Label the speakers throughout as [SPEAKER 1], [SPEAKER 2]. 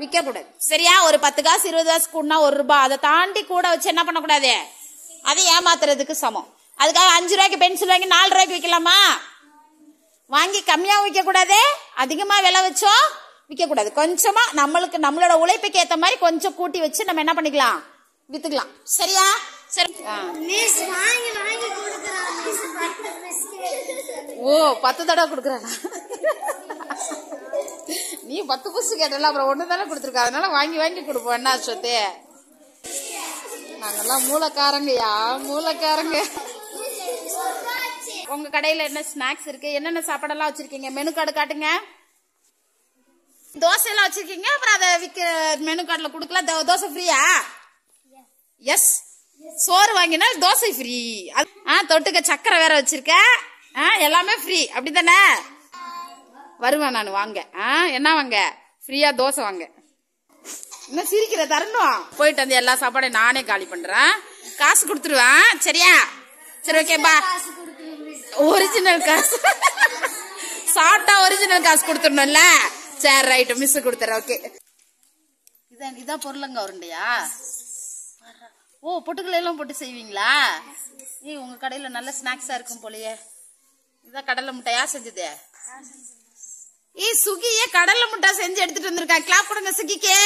[SPEAKER 1] விற்க கூடாது சரியா? ஒரு பத்து காசு இருபது காசு கூடனா ஒரு ரூபாய் அதை தாண்டி கூட வச்சு என்ன பண்ணக்கூடாது? அது ஏமாத்துறதுக்கு சமம். அதுக்காக அஞ்சு ரூபாய்க்கு பென்சில் வாங்கி நாலு ரூபாய்க்கு விற்கலாமா? வாங்கி கம்மியாகவும் விற்க கூடாது அதிகமா விலை வச்சோம் விற்க கூடாது கொஞ்சமா நம்மளுக்கு நம்மளோட உழைப்புக்கு ஏத்த மாதிரி கொஞ்சம் கூட்டி வச்சு நம்ம என்ன பண்ணிக்கலாம்? வித்துக்கலாம். சரியா? சரி. ஓ பத்து தடவை கொடுக்குறானா? பத்து புதுசு கேட்டல அப்புறம் ஒண்ணு தானே கொடுத்துருக்கா? அதனால வாங்கி வாங்கி கொடுப்போம். என்ன சொத்தே நாங்கெல்லாம் மூலக்காரங்கயா மூலக்காரங்க. உங்க கடையில என்ன ஸ்நாக்ஸ் இருக்கு? என்னென்ன சாப்பாடெல்லாம் வச்சிருக்கீங்க? மெனு கார்டு காட்டுங்க. தோசை எல்லாம் வச்சிருக்கீங்க? அப்புறம் அதை விக்க மெனு கார்டுல கொடுக்கல? தோ- தோசை ஃப்ரீயா? எஸ் சோறு வாங்கினா தோசை ஃப்ரீ. ஆ தொட்டுக்க சக்கரை வேற வச்சிருக்க? ஆ எல்லாமே ஃப்ரீ. அப்படி தானே வருவேன் நான் வாங்க. ஆ என்ன வாங்க? ஃப்ரீயா தோசை வாங்க. என்ன சிரிக்கிற? தரணும்? போயிட்டு வந்து எல்லா சாப்பாடையும் நானே காலி பண்றேன். காசு கொடுத்துருவேன். சரியா? சரி ஓகேப்பா ஒரிஜினல் காசு. சாப்பிட்டா ஒரிஜினல் காசு கொடுத்துடணும்ல? சரி ரைட்டு மிஸ் கொடுத்துறேன் ஓகே இதான் இதான் பொருளுங்க உருண்டையா? ஓ பொட்டுக்கல்ல எல்லாம் போட்டு செய்வீங்களா? ஏய் உங்க கடையில நல்ல ஸ்நாக்ஸா இருக்கும் போலயே. இதான் கடலை முட்டையா செஞ்சது? ஏய் சுகியே கடலை முட்டை செஞ்சு எடுத்துட்டு வந்திருக்கா. கிளாப் கொடுங்க சுகிக்கே.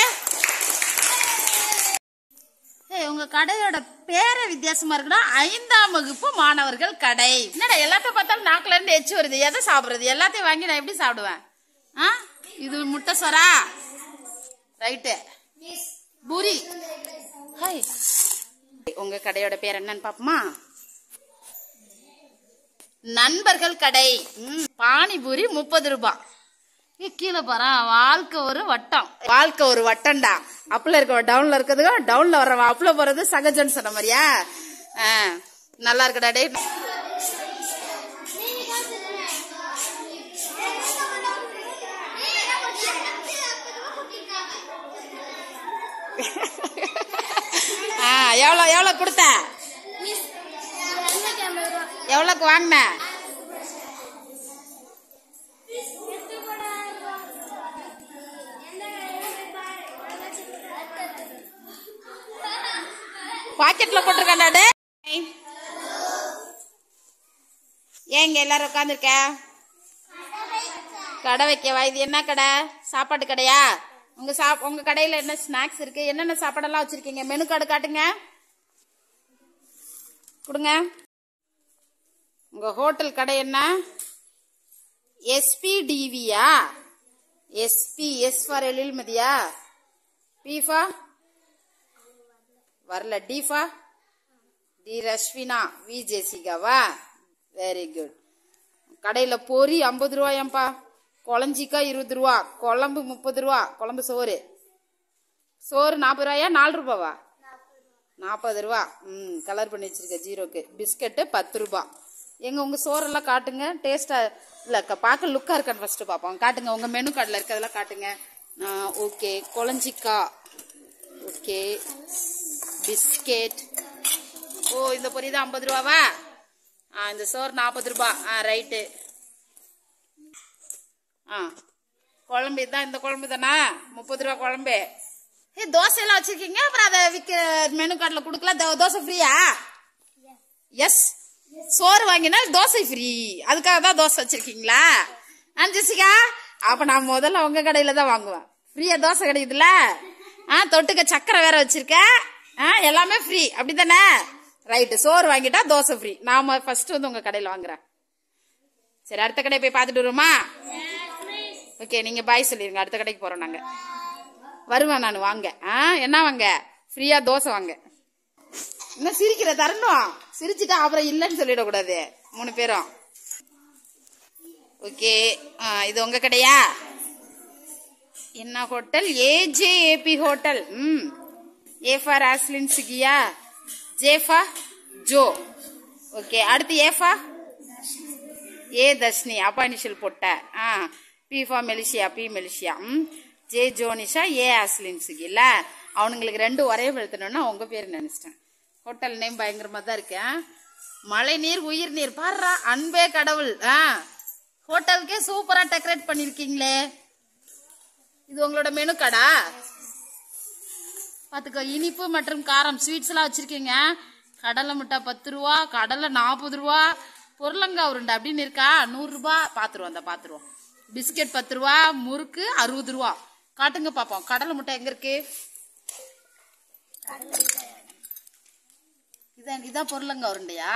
[SPEAKER 1] ஏய் உங்க கடையோட பேரே வித்தியாசமா இருக்குன்னா ஐந்தாம் வகுப்பு மாணவர்கள் கடை. என்னடா எல்லாத்தையும் பார்த்தாலும் நாக்குல இருந்து எச்சு வருது. எதை சாப்பிடுறது? எல்லாத்தையும் வாங்கி நான் எப்படி சாப்பிடுவேன்? ஆ? இது முட்டை சொரா ரைட்டு. பூரி. ஹாய். உங்க கடையோட பேர் என்னன்னு பாப்போமா நண்பர்கள் கடை. ம், பானிபூரி முப்பது ரூபாய். கீழே பாரு வாழ்க்கை ஒரு வட்டம். வாழ்க்கை ஒரு வட்டம்டா. அப்ல இருக்க டவுன்ல இருக்கிறதுக்கும் டவுன்ல வர அப்ல போறது சகஜன்னு சொன்ன மாதிரியா? ஆ, நல்லா இருக்கடா டே ஆ, எவ்வளோ எவ்வளோ கொடுத்த? எவ்வளோக்கு வாங்கின? பாக்கெட்ல போட்டிருக்காண்டா ஏங்க எல்லாரும் உட்காந்துருக்க கடை வைக்கவா? இது என்ன கடை? சாப்பாட்டு கடையா? உங்க சா உங்க கடையில என்ன ஸ்நாக்ஸ் இருக்கு? என்னென்ன சாப்பாடெல்லாம் வச்சிருக்கீங்க? மெனு கார்டு காட்டுங்க. கொடுங்க. உங்க ஹோட்டல் கடை என்ன? எஸ்பிடிவியா எஸ்பி எஸ் ஃபார் எழில்மதியா? பீஃபா வரல. டீஃபா டி ரஷ்வினா வி ஜெசிகாவா? வெரி குட் கடையில் பொரி ஐம்பது ரூபாயாம்ப்பா குழஞ்சிக்கா இருபது ரூபா. குழம்பு முப்பது ரூபா. குழம்பு சோறு. சோறு நாற்பது ரூபாயா? நாலு ரூபாவா? நாற்பது ரூபா. ம் கலர் பண்ணி வச்சுருக்க ஜீரோக்கு. பிஸ்கட்டு பத்து ரூபா. எங்கள் உங்கள் சோறெல்லாம் காட்டுங்க. டேஸ்ட்டாக இல்லை பார்க்க லுக்காக இருக்கான்னு ஃபஸ்ட்டு பார்ப்போம். காட்டுங்க. உங்கள் மெனு கார்டில் இருக்கிறதெல்லாம் காட்டுங்க. ஓகே குழஞ்சிக்கா. ஓகே பிஸ்கெட் ஓ இந்த பொரி தான் ஐம்பது ரூபாவா? ஆ இந்த சோறு நாற்பது ரூபா. ஆ ரைட்டு. ஆ குழம்பு இதுதான் இந்த குழம்பு தானா? முப்பது ரூபா குழம்பு. ஏ தோசையெல்லாம் வச்சுருக்கீங்க? அப்புறம் அதை விற்க மெனு கார்டில் கொடுக்கல? தோ- தோசை ஃப்ரீயா எஸ் சோறு வாங்கினா தோசை ஃப்ரீ அதுக்காக தான் தோசை வச்சுருக்கீங்களா? ஆ ஜெசிகா. அப்போ நான் முதல்ல உங்கள் கடையில் தான் வாங்குவேன். ஃப்ரீயாக தோசை கிடைக்குதுல்ல? ஆ தொட்டுக்க சக்கரை வேற வச்சுருக்கேன் ஆ எல்லாமே ஃப்ரீ அப்படிதானே ரைட்டு சோறு வாங்கிட்டா தோசை ஃப்ரீ நாம ஃபர்ஸ்ட் வந்து உங்க கடையில வாங்குறேன். சரி அடுத்த கடையை போய் பார்த்துட்டு வருமா ஓகே நீங்க பாய் சொல்லிருங்க. அடுத்த கடைக்கு போறோம் நாங்க. வருவேன் நான் வாங்க. ஆ என்ன வாங்க? ஃப்ரீயா தோசை வாங்க. என்ன சிரிக்கிற? தரணும். சிரிச்சுட்டா அப்புறம் இல்லைன்னு சொல்லிடக்கூடாது. மூணு பேரும். ஓகே இது உங்க கடையா? என்ன hotel? A J A B hotel. ம். ஏ ஃபார் ஆஸ்லின் சிகியா ஜே ஃபார் ஜோ ஓகே அடுத்து ஏ ஃபார் ஏ தர்ஷினி. அப்பா இனிஷியல் போட்ட ஆ B for Melishia B Melishia ம் ஜே ஜோனிஷா ஏ ஆஸ்லின் சிகில அவனுங்களுக்கு ரெண்டு ஒரே எழுத்தணும்னா உங்க பேர் நினைச்சிட்டேன். ஹோட்டல் நேம் பயங்கரமா தான் இருக்கேன் மழை நீர் உயிர் நீர். பாடுறா அன்பே கடவுள் ஆ. ஹோட்டலுக்கே சூப்பரா டெக்கரேட் பண்ணிருக்கீங்களே. இது உங்களோட மெனு கடா? பார்த்துக்கோ இனிப்பு மற்றும் காரம் ஸ்வீட்ஸ்லாம் வச்சுருக்கீங்க. கடலை முட்டை பத்து ரூபா கடலை நாற்பது ரூபா பொருளங்காய் உருண்டை அப்படின்னு இருக்கா? நூறுரூபா பார்த்துருவோம் அந்த பாத்துருவோம். பிஸ்கெட் பத்து ரூபா முறுக்கு அறுபது ரூபா. காட்டுங்க பார்ப்போம் கடலை முட்டை எங்கே இருக்கு? இதான் இதான் பொருளங்காய் உருண்டையா?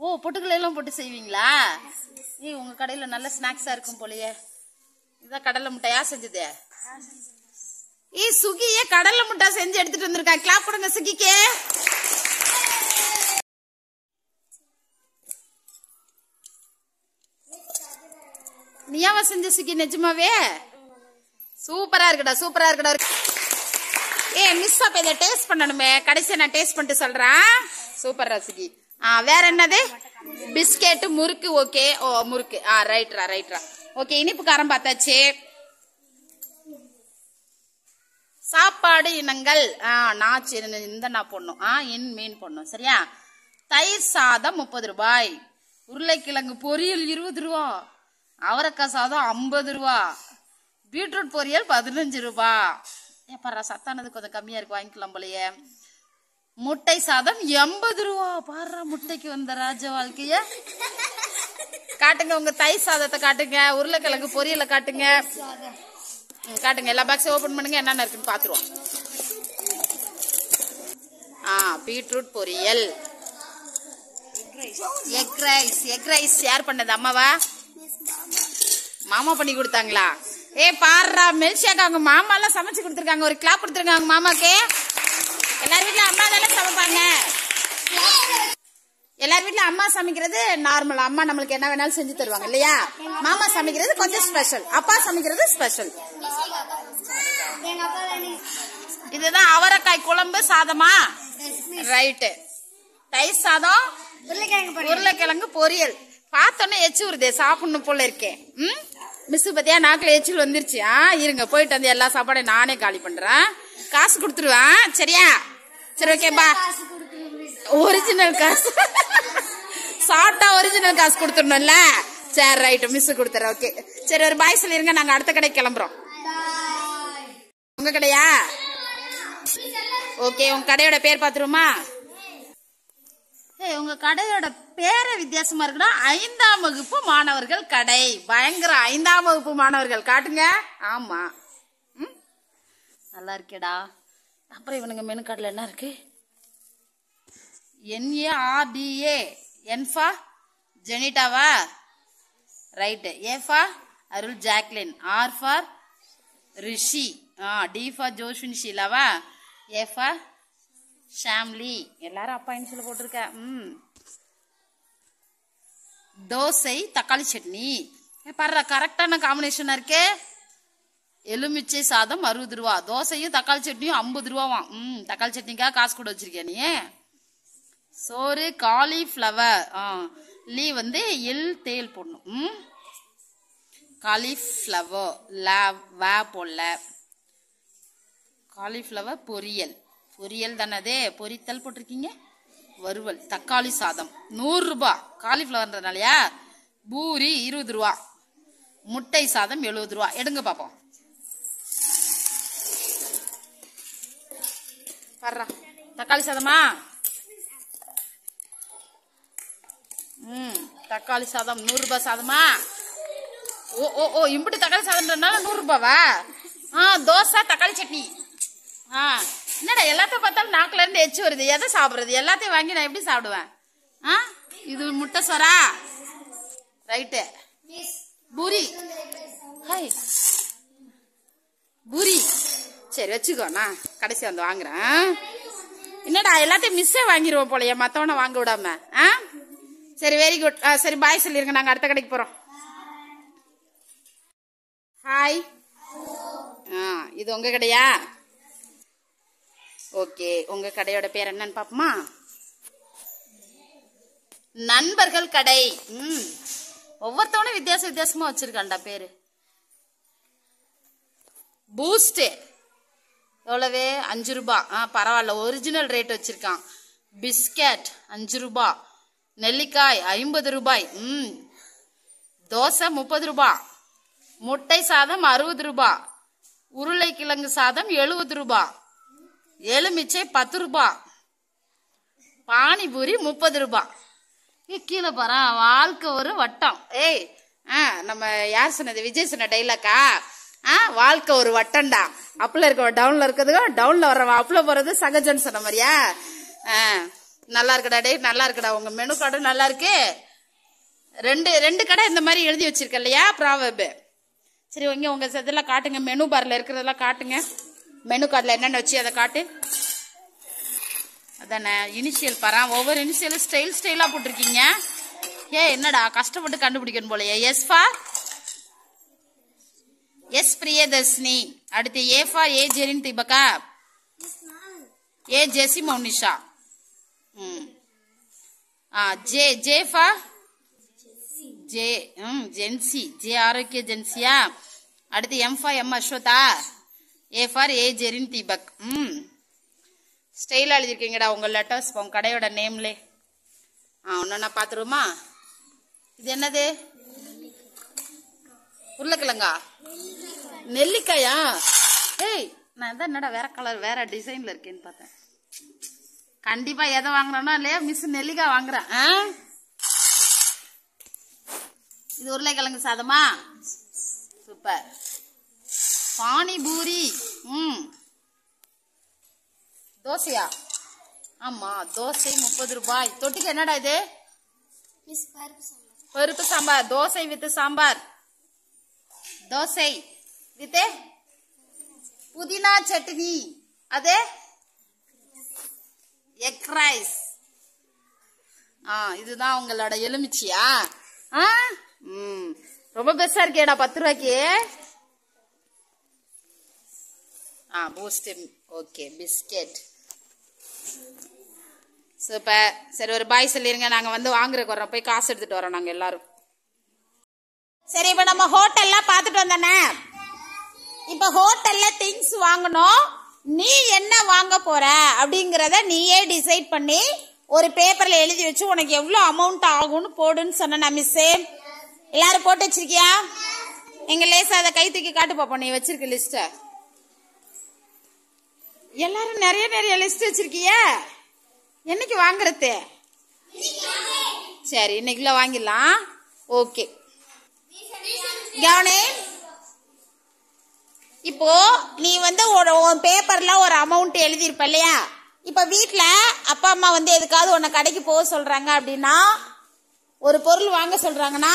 [SPEAKER 1] ஓ பொட்டுக்கலையெல்லாம் போட்டு செய்வீங்களா? ஏய் உங்கள் கடையில் நல்ல ஸ்நாக்ஸாக இருக்கும் போலயே. இதான் கடலை முட்டையா செஞ்சது? ஏ சுகியே கடலை முட்டா செஞ்சு எடுத்துட்டு வந்திருக்கா. கிளாப் கொடுங்க சுகிக்கே. நீயாவா செஞ்ச சுகி நிஜமாவே? சூப்பரா இருக்குடா சூப்பரா இருக்குடா. ஏ மிஸ் அப்ப இதை டேஸ்ட் பண்ணணுமே. கடைசியா நான் டேஸ்ட் பண்ணிட்டு சொல்றேன். சூப்பர் ரசிகி ஆ வேற என்னது? பிஸ்கெட் முறுக்கு ஓகே ஓ முறுக்கு. ஆ ரைட்ரா ரைட்ரா ஓகே இனிப்பு காரம் பார்த்தாச்சு. சாப்பாடு இனங்கள். ஆ நாச்சு இந்த நான் போடணும். ஆ இன் மீன் போடணும். சரியா? தயிர் சாதம் முப்பது ரூபாய். உருளைக்கிழங்கு பொரியல் இருபது ரூபா. அவரைக்காய் சாதம் ஐம்பது ரூபா. பீட்ரூட் பொரியல் பதினஞ்சு ரூபா. ஏப்பாரா சத்தானது கொஞ்சம் கம்மியாக இருக்கு வாங்கிக்கலாம் போலையே. முட்டை சாதம் எண்பது ரூபா. பாடுறா முட்டைக்கு வந்த ராஜ வாழ்க்கைய. காட்டுங்க உங்க தயிர் சாதத்தை காட்டுங்க உருளைக்கிழங்கு பொரியலை காட்டுங்க. காட்டுங்க. எல்லா பாக்ஸையும் ஓப்பன் பண்ணுங்க. என்னென்ன இருக்குன்னு பார்த்துருவோம் ஆ பீட்ரூட் பொரியல். Egg rice egg rice share பண்ணது? அம்மாவா? மாமா பண்ணி கொடுத்தாங்களா? ஏ பாருடா மில்ஷேக் அவங்க மாமா எல்லாம் சமைச்சு கொடுத்துருக்காங்க. ஒரு கிளாப் கொடுத்துருக்காங்க மாமாக்கு எல்லார் வீட்ல அம்மா தானே சமைப்பாங்க. எல்லார் வீட்ல அம்மா சமைக்கிறது நார்மல் அம்மா நம்மளுக்கு என்ன வேணாலும் செஞ்சு தருவாங்க இல்லையா? மாமா சமைக்கிறது கொஞ்சம் ஸ்பெஷல் அப்பா சமைக்கிறது ஸ்பெஷல் இதுதான் அவரைக்காய் குழம்பு சாதமா? ரைட்டு தயிர் சாதம்
[SPEAKER 2] உருளைக்கிழங்கு பொரியல்.
[SPEAKER 1] பார்த்தோன்னே எச்சு வருதே சாப்பிடணும் போல இருக்கேன் ம்? மிஸ் பத்தியா நாக்கில் எச்சில் வந்துருச்சு. ஆ இருங்க போயிட்டு வந்து எல்லா சாப்பாடையும் நானே காலி பண்றேன். காசு கொடுத்துருவேன் சரியா? சரி
[SPEAKER 2] ஓகேப்பா
[SPEAKER 1] ஒரிஜினல் காசு. சாப்பிட்டா ஒரிஜினல் காசு கொடுத்துடணும்ல? சரி ரைட்டு மிஸ் கொடுத்துறேன் ஓகே சரி ஒரு பாய் சொல்லிருங்க நாங்க அடுத்த கடைக்கு கிளம்புறோம். உங்க கடையா? ஓகே உங்க கடையோட பேர் பாத்துருமா ஏய் உங்க கடையோட பேரே வித்தியாசமா இருக்குன்னா ஐந்தாம் வகுப்பு மாணவர்கள் கடை. பயங்கர ஐந்தாம் வகுப்பு மாணவர்கள். காட்டுங்க. ஆமா. ம்? நல்லா இருக்கேடா. அப்புறம் இவனுங்க மெனு கார்டில் என்ன இருக்கு? N A R T A N for ஜெனிட்டாவா right A for Arul Jacqueline R for Rishi ah D for Joshwin ஷீலாவா ஏ ஃபார் ஷாம்லி எல்லாரும் அப்பா இன்சில் போட்டிருக்க. ம். தோசை தக்காளி சட்னி. ஏ, கரெக்டான காம்பினேஷனாக இருக்கே. எலுமிச்சை சாதம் அறுபது ரூபா. தோசையும் தக்காளி சட்னியும் ஐம்பது ரூபாவாம் ம் தக்காளி சட்னிக்காக காசு கூட வச்சிருக்கியா நீ? சோறு காலிஃப்ளவர். ஆ லீ வந்து எல் தேல் போடணும். ம்? காலிஃப்ளவர் லா வா போடல. காலிஃப்ளவர் பொரியல். பொரியல் தானே பொரித்தல் போட்டிருக்கீங்க? வறுவல். தக்காளி சாதம். நூறுரூபா காலிஃப்ளவர்ன்றதுனாலையா? பூரி இருபது ரூபா. முட்டை சாதம் எழுபது ரூபா. எடுங்க பார்ப்போம் வர்றா. தக்காளி சாதமா? ம் தக்காளி சாதம் நூறுரூபா சாதமா? ஓ ஓ ஓ இம்புட்டு தக்காளி சாதம்ன்றனால நூறுரூபாவா? ஆ தோசை தக்காளி சட்னி. ஆ என்னடா எல்லாத்தையும் பார்த்தாலும் நாக்குலேருந்து எச்சு வருது. எதை சாப்பிட்றது? எல்லாத்தையும் வாங்கி நான் எப்படி சாப்பிடுவேன்? ஆ இது முட்டை சொரா ரைட்டு. பூரி. ஹாய். பூரி. சரி வச்சுக்கோண்ணா கடைசி வந்து வாங்குறேன். என்னடா எல்லாத்தையும் மிஸ்ஸே வாங்கிடுவோம் போலையே மற்றவனை வாங்க விடாம. ஆ? சரி வெரி குட் சரி பாய் சொல்லிருங்க. நாங்க அடுத்த கடைக்கு போறோம். ஹாய் ஆ இது உங்க கடையா? ஓகே உங்க கடையோட பேர் என்னன்னு பாப்போமா நண்பர்கள் கடை. ம். ஒவ்வொருத்தவனும் வித்தியாச வித்தியாசமா வச்சிருக்கான்டா பேரு. பூஸ்ட் எவ்வளவு? அஞ்சு ரூபா. ஆ பரவாயில்ல. ஒரிஜினல் ரேட் வச்சிருக்கான். பிஸ்கட் அஞ்சு ரூபா. நெல்லிக்காய் ஐம்பது ரூபாய். ம். தோசை முப்பது ரூபா. முட்டை சாதம் அறுபது ரூபாய் உருளைக்கிழங்கு சாதம் எழுபது ரூபாய் எலுமிச்சை பத்து ரூபாய் பானிபூரி முப்பது ரூபாய் கீழே பாரு வாழ்க்கை ஒரு வட்டம். ஏய் ஆ நம்ம யார் சொன்னது? விஜய் சொன்ன டைலாக்கா? ஆ வாழ்க்கை ஒரு வட்டம்டா. அப்ல இருக்க டவுன்ல இருக்கிறது டவுன்ல வர்ற அப்ல போறது சகஜன்னு சொன்ன மாதிரியா? ஆ. நல்லா இருக்குடா டே நல்லா இருக்குடா. உங்க மெனு கார்டும் நல்லா இருக்கு. ரெண்டு ரெண்டு கடை இந்த மாதிரி எழுதி வச்சிருக்க இல்லையா ப்ராவபு சரி இங்க உங்க இதெல்லாம் காட்டுங்க. மெனு பார்ல இருக்கிறதெல்லாம் காட்டுங்க. மெனு கார்டில் என்னென்ன வச்சு அதை காட்டு. அதானே இனிஷியல் பாரா ஒவ்வொரு இனிஷியலும் ஸ்டைல் ஸ்டைலாக போட்டிருக்கீங்க. ஏ என்னடா கஷ்டப்பட்டு கண்டுபிடிக்கணும் போலயே. எஸ் ஃபார் எஸ் பிரியதர்ஷினி அடுத்து A for A Jerin திபகா A Jessie Mounisha J J for J ம் ஜென்சி ஜே ஆரோக்கிய ஜென்சியா அடுத்து M for M Aswatha. A for A Jerin Deepak ம். ஸ்டைலாக எழுதிருக்கீங்கடா உங்கள் லெட்டர்ஸ் உங்கள் கடையோட நேம்லே ஆ ஒன்றா பார்த்துருவோமா? இது என்னது? உருளைக்கிழங்கா? நெல்லிக்காயா. ஏய் நான் தான் என்னடா வேற கலர் வேற டிசைன்ல இருக்கேன்னு பார்த்தேன். கண்டிப்பா எதை வாங்குறேன்னா இல்லையா? மிஸ் நெல்லிக்காய் வாங்குறேன்? இது உருளைக்கிழங்கு சாதமா? சூப்பர். பானிபூரி. ம். தோசையா? ஆமா தோசை முப்பது ரூபாய். தொட்டுக்கு என்னடா இது?
[SPEAKER 2] பருப்பு சாம்பார்.
[SPEAKER 1] தோசை வித் சாம்பார். தோசை வித் புதினா சட்னி. அது? Egg rice. ஆ இதுதான் உங்களோட எலுமிச்சியா? ஆ? ம். ரொம்ப பெருசா இருக்கேடா பத்து ரூபாய்க்கு. ஆ பூஸ்ட் ஓகே பிஸ்கெட் சூப்பர். சரி ஒரு பாய் சொல்லிருங்க. நாங்க வந்து வாங்குறதுக்கு வரோம் போய் காசு எடுத்துட்டு வரோம் நாங்க எல்லாரும். சரி இப்ப நம்ம ஹோட்டல்லாம் பார்த்துட்டு வந்தானே இப்ப ஹோட்டல்ல திங்ஸ் வாங்கணும். நீ என்ன வாங்க போற அப்படிங்கறத நீயே டிசைட் பண்ணி ஒரு பேப்பர்ல எழுதி வச்சு உனக்கு எவ்வளவு அமௌண்ட் ஆகும்னு போடுன்னு சொன்ன மிஸ் எல்லாரும் போட்டு வச்சிருக்கியா? எங்க லேசா அதை கை தூக்கி காட்டு பாப்போம். நீ வச்சிருக்க லிஸ்ட எல்லாரும் நிறைய நிறைய லிஸ்ட் வச்சிருக்கிய. என்னைக்கு வாங்குறது? சரி இன்னைக்குள்ள வாங்கிடலாம். ஓகே கவனே. இப்போ நீ வந்து ஒரு உன் பேப்பர்ல ஒரு அமௌண்ட் எழுதியிருப்ப இல்லையா இப்ப வீட்டுல அப்பா அம்மா வந்து எதுக்காவது உன்னை கடைக்கு போக சொல்றாங்க அப்படின்னா ஒரு பொருள் வாங்க சொல்றாங்கன்னா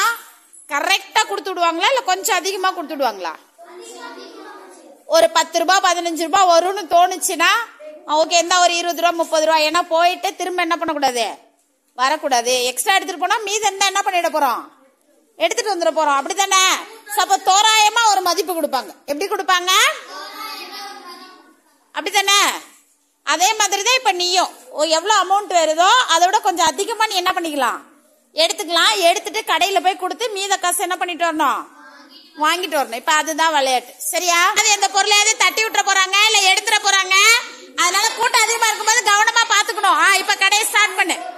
[SPEAKER 1] கரெக்டா கொடுத்து விடுவாங்களா இல்ல கொஞ்சம் அதிகமா கொடுத்து விடுவாங்களா? ஒரு பத்து ரூபாய் பதினஞ்சு ரூபாய் வரும்னு தோணுச்சுன்னா ஓகே இந்த ஒரு இருபது ரூபா முப்பது ரூபா. ஏன்னா போயிட்டு திரும்ப என்ன பண்ணக்கூடாது? வரக்கூடாது. எக்ஸ்ட்ரா எடுத்துட்டு போனா மீதி தான் என்ன பண்ணிட போறோம்? எடுத்துட்டு வந்துட போறோம். அப்படித்தானே? அப்ப தோராயமா ஒரு மதிப்பு கொடுப்பாங்க. எப்படி கொடுப்பாங்க? அப்படித்தானே? அதே மாதிரி தான் இப்ப நீயும். ஓ, எவ்வளவு அமௌண்ட் வருதோ அதை விட கொஞ்சம் அதிகமா நீ என்ன பண்ணிக்கலாம்? எடுத்துக்கலாம். எடுத்துட்டு கடையில போய் கொடுத்து மீத காசு என்ன பண்ணிட்டு வரணும்? வாங்கிட்டு வரணும். இப்ப அதுதான் விளையாட்டு. சரியா? அது எந்த பொருளையாவது தட்டி விட்டுற போறாங்க இல்ல எடுத்துட போறாங்க? அதனால கூட்டம் அதிகமா இருக்கும்போது கவனமா பாத்துக்கணும் இப்ப கடையை ஸ்டார்ட் பண்ணு.